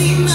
seems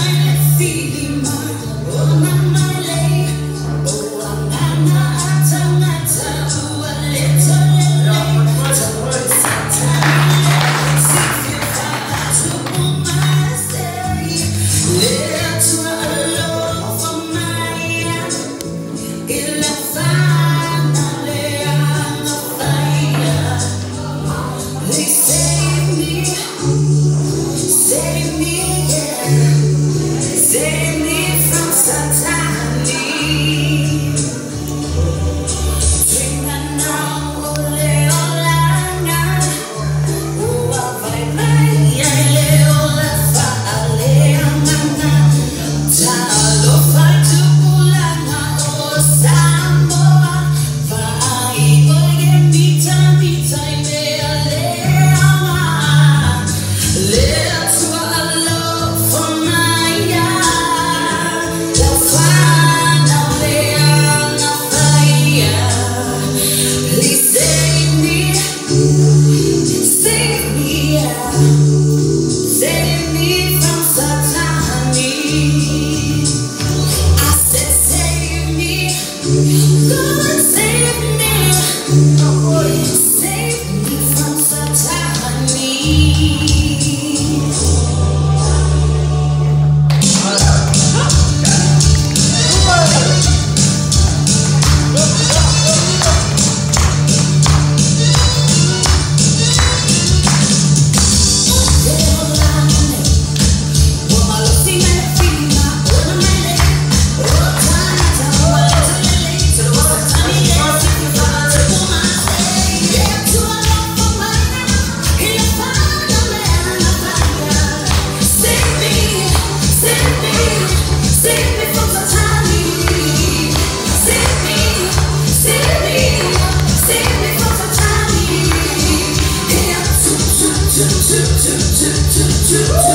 You. to